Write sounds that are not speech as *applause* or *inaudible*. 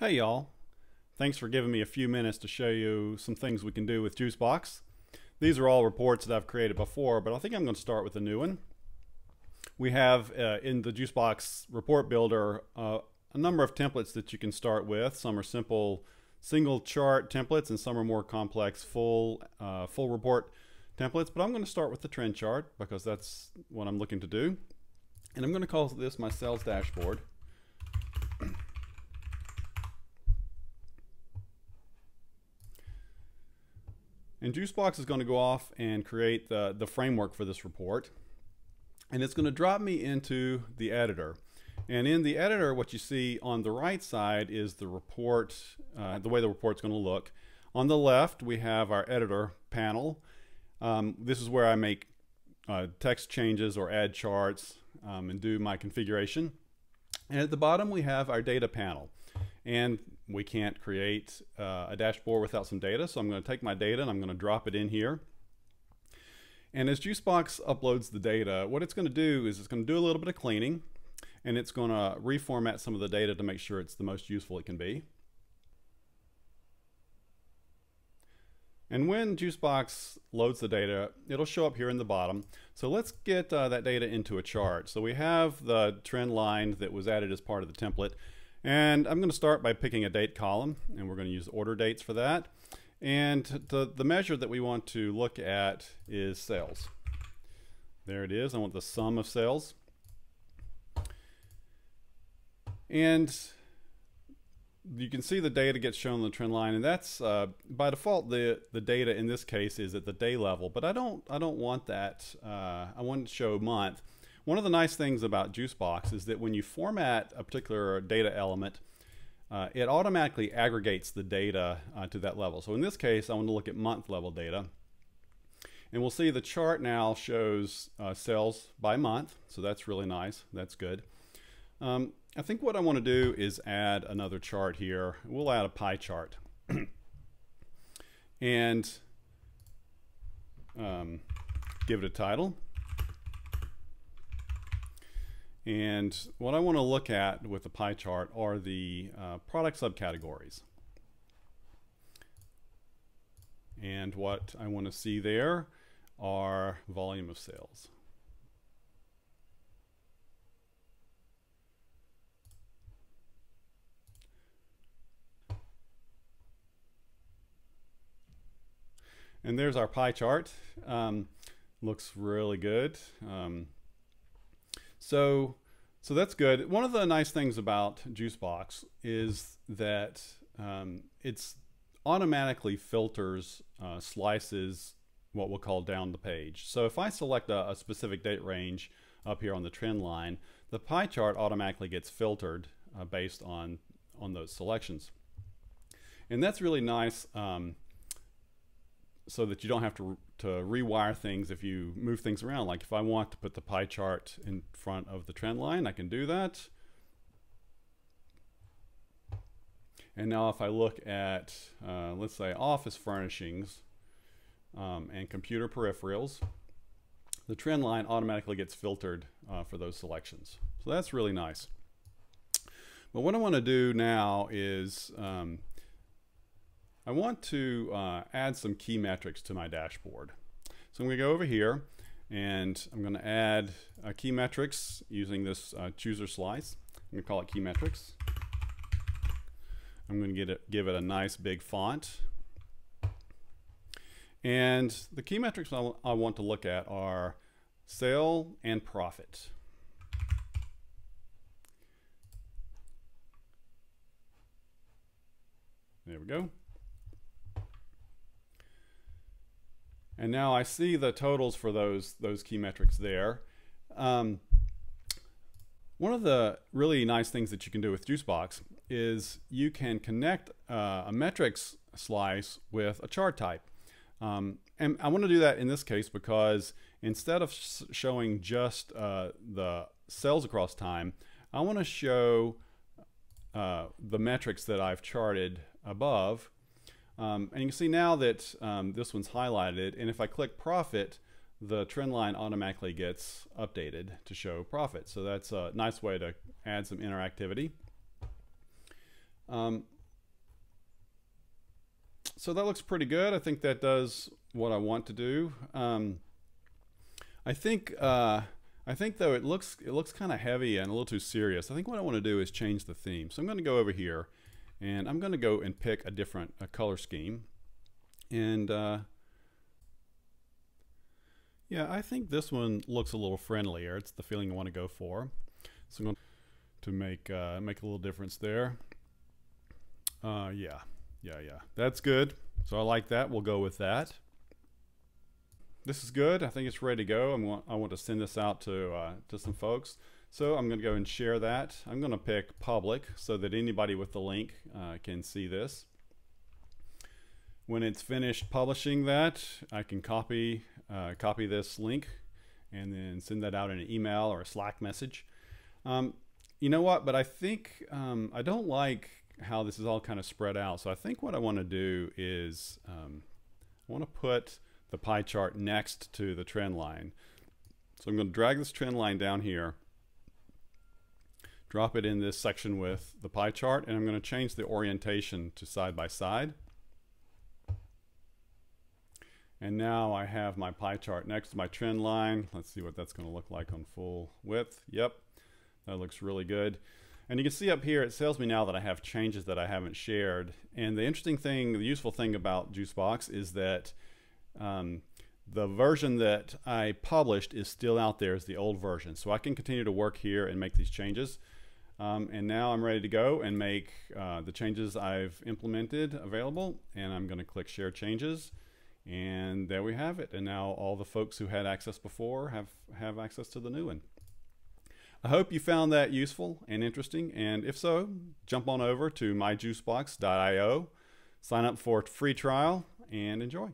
Hey y'all. Thanks for giving me a few minutes to show you some things we can do with Juicebox. These are all reports that I've created before, but I think I'm going to start with a new one. We have uh, in the Juicebox report builder uh, a number of templates that you can start with. Some are simple single chart templates and some are more complex full, uh, full report templates, but I'm going to start with the trend chart because that's what I'm looking to do. And I'm going to call this my sales dashboard. And Juicebox is going to go off and create the, the framework for this report. And it's going to drop me into the editor. And in the editor, what you see on the right side is the report, uh, the way the report's going to look. On the left, we have our editor panel. Um, this is where I make uh, text changes or add charts um, and do my configuration. And at the bottom, we have our data panel. And we can't create uh, a dashboard without some data. So I'm going to take my data and I'm going to drop it in here. And as Juicebox uploads the data, what it's going to do is it's going to do a little bit of cleaning and it's going to reformat some of the data to make sure it's the most useful it can be. And when Juicebox loads the data, it'll show up here in the bottom. So let's get uh, that data into a chart. So we have the trend line that was added as part of the template. And I'm going to start by picking a date column, and we're going to use order dates for that. And the, the measure that we want to look at is sales. There it is. I want the sum of sales. And you can see the data gets shown on the trend line, and that's uh, by default the the data in this case is at the day level. But I don't I don't want that. Uh, I want to show month. One of the nice things about Juicebox is that when you format a particular data element, uh, it automatically aggregates the data uh, to that level. So in this case, I want to look at month level data. And we'll see the chart now shows uh, sales by month. So that's really nice. That's good. Um, I think what I want to do is add another chart here. We'll add a pie chart. *clears throat* and um, give it a title. And what I want to look at with the pie chart are the uh, product subcategories. And what I want to see there are volume of sales. And there's our pie chart. Um, looks really good. Um, so, so that's good. One of the nice things about Juicebox is that um, it's automatically filters uh, slices what we'll call down the page. So if I select a, a, specific date range up here on the trend line, the pie chart automatically gets filtered uh, based on, on those selections. And that's really nice um, so that you don't have to to rewire things if you move things around. Like if I want to put the pie chart in front of the trend line, I can do that. And now if I look at, uh, let's say, office furnishings um, and computer peripherals, the trend line automatically gets filtered uh, for those selections. So that's really nice. But what I want to do now is um, I want to uh, add some key metrics to my dashboard. So I'm going to go over here and I'm going to add uh, key metrics using this uh, chooser slice. I'm going to call it key metrics. I'm going to give it a nice big font. And the key metrics I, I want to look at are sale and profit. There we go. And now I see the totals for those, those key metrics there. Um, one of the really nice things that you can do with Juicebox is you can connect uh, a metrics slice with a chart type. Um, and I want to do that in this case because instead of sh showing just uh, the sales across time, I want to show uh, the metrics that I've charted above um, and you can see now that um, this one's highlighted, and if I click profit, the trend line automatically gets updated to show profit. So that's a nice way to add some interactivity. Um, so that looks pretty good. I think that does what I want to do. Um, I think uh, I think though it looks it looks kind of heavy and a little too serious. I think what I want to do is change the theme. So I'm going to go over here and I'm going to go and pick a different a color scheme. And uh, yeah, I think this one looks a little friendlier. It's the feeling I want to go for. So I'm going to make uh, make a little difference there. Uh, yeah, yeah, yeah. That's good. So I like that. We'll go with that. This is good. I think it's ready to go. I want I want to send this out to uh, to some folks. So I'm going to go and share that. I'm going to pick public so that anybody with the link uh, can see this. When it's finished publishing that, I can copy uh, copy this link and then send that out in an email or a Slack message. Um, you know what? But I think um, I don't like how this is all kind of spread out. So I think what I want to do is um, I want to put the pie chart next to the trend line. So I'm going to drag this trend line down here, drop it in this section with the pie chart, and I'm going to change the orientation to side by side. And now I have my pie chart next to my trend line. Let's see what that's going to look like on full width. Yep, that looks really good. And you can see up here, it tells me now that I have changes that I haven't shared. And the interesting thing, the useful thing about Juicebox is that um, the version that I published is still out there as the old version. So I can continue to work here and make these changes. Um, and now I'm ready to go and make uh, the changes I've implemented available. And I'm going to click Share Changes. And there we have it. And now all the folks who had access before have, have access to the new one. I hope you found that useful and interesting. And if so, jump on over to myjuicebox.io, sign up for a free trial, and enjoy.